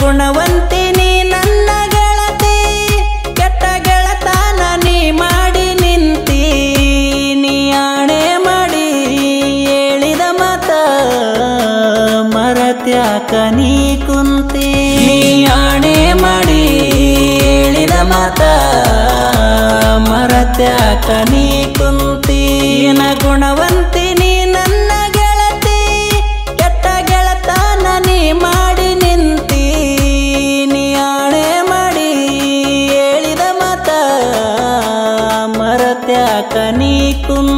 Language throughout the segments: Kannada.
ಗುಣವಂತಿನಿ ನನ್ನ ಗೆಳತಿ, ಕೆಟ್ಟ ಗೆಳತನ ನೀ ಮಾಡಿ ನಿಂತಿ, ನೀ ಆಣೆ ಮಾಡಿ ಹೇಳಿದ ಮತ ಮರತ್ಯಾಕ ನೀ ಕುಂತಿ. ನೀ ಆಣೆ ಮಾಡಿ ಹೇಳಿದ ಮತ ಮರತ್ಯಾಕ ನೀ ಕುಂತಿ. ಏನ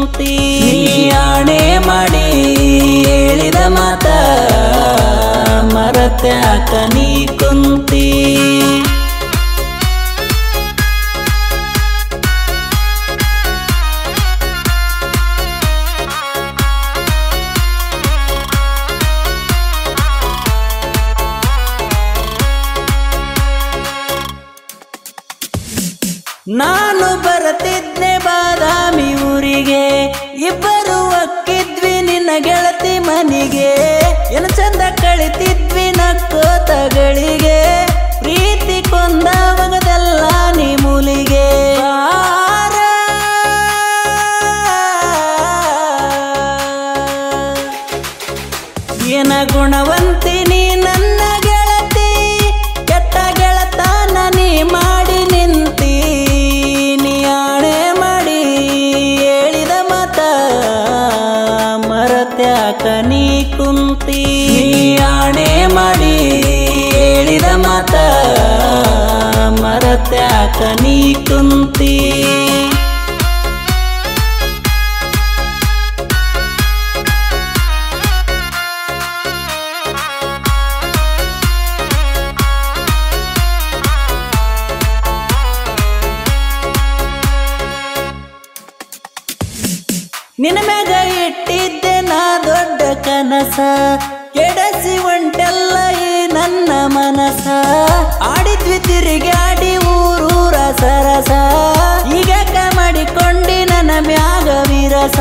ಕುಂತಿ ನೀ ಆಣೆ ಮಾಡಿ ಹೇಳಿದ ಮಾತ ಮರತ್ಯಾಕ ನೀ ಕುಂತಿ. ನಾನು ಬರತಿದ್ದೆ ಬಾದಾಮಿ ಊರಿಗೆ ಇಬ್ಬರು ನೀ ಕುಂತಿ. ನಿನ್ನ ಮ್ಯಾಗ ಇಟ್ಟಿದ್ದೆ ನಾ ದೊಡ್ಡ ಕನಸ. ಕೆಡಸಿ ಒಂಟೆಲ್ಲ ಈ ನನ್ನ ಮನಸ. ಆಡಿದ್ವಿ ಊರೂರ ಸರಸ. ಈಗ ಮಾಡಿಕೊಂಡಿ ನನ್ನ ಮ್ಯಾಗ ವಿರಸ.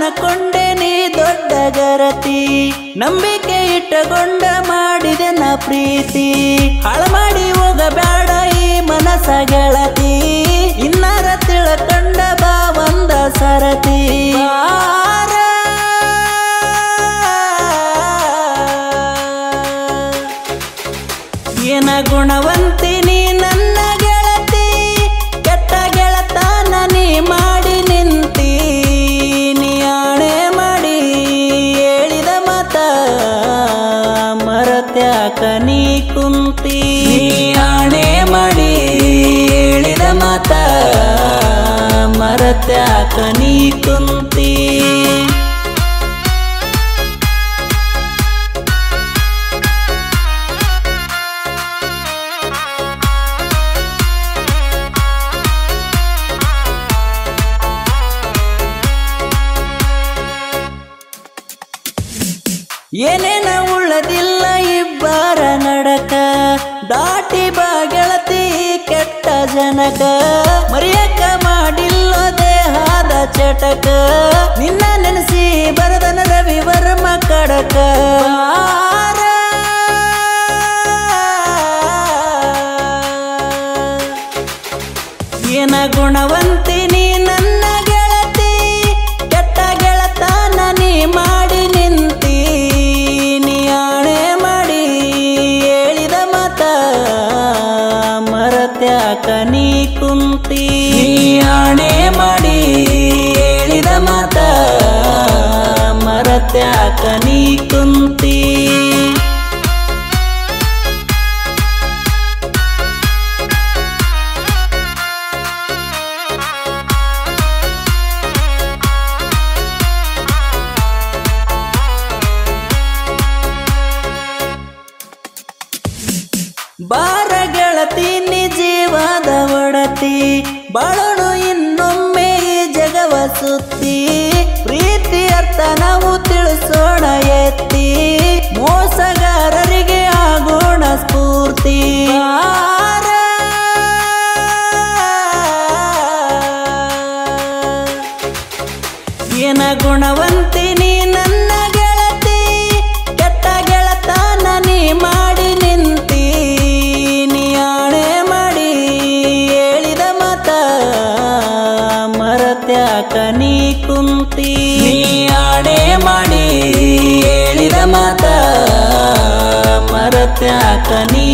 ಮನದಾಗ ಅನಕೊಂಡೆ ನೀ ದೊಡ್ಡ ಗರತಿ. ನಂಬಿಕೆ ಇಟ್ಟಗೊಂಡ ಮಾಡಿದೆ ನ ಪ್ರೀತಿ. ಹಾಳು ಮಾಡಿ ಹೋಗಬೇಡ ಈ ಮನಸ ಗೆಳತಿ. ಮರತ್ಯಾಕ ನೀ ಕುಂತಿ. ಏನೇನ ಉಳ್ಳದಿಲ್ಲ ಇಬ್ಬರ ನಡಕ ದಾಟಿ ಬಾ ಗೆಳತಿ ಕೆಟ್ಟ ಜನಕ. ದೇಹದ ಚಟಕ ನಿನ್ನ ನೆನೆಸಿ ಬರದನ ರವಿ ವರ್ಮ ಕಡಕ. ಏನ ಗುಣವಂತಿನಿ ನನ್ನ ಗೆಳತಿ, ಕೆಟ್ಟ ಗೆಳತನ ನೀ ಮಾಡಿ ನಿಂತಿ. ನೀ ಆಣೆ ಮಾಡಿ ಹೇಳಿದ ಮತ ಮರತ್ಯಾಕ ನೀ ಕುಂತಿ. ಆಣೆ ಮಾಡಿ ಹೇಳಿದ ಮಾತ ಮರತ್ಯಾಕ ನೀ ಕುಂತಿ. ಬಾರ ಗೆಳತಿ ಜೀವದ ಒಡತಿ ಬಾಳೋಣ ಗುಣವಂತಿ ನೀ ನನ್ನ ಗೆಳತಿ, ಕೆಟ್ಟ ಗೆಳತ ನೀ ಮಾಡಿ ನಿಂತಿ ನಿಯಾಣೆ ಮಾಡಿ ಹೇಳಿದ ಮತ ಮರತ್ಯಾಕ ನೀ ಕುಂತಿ. ಆಣೆ ಮಾಡಿ ಹೇಳಿದ ಮತ ಮರತ್ಯಾಕ ನೀ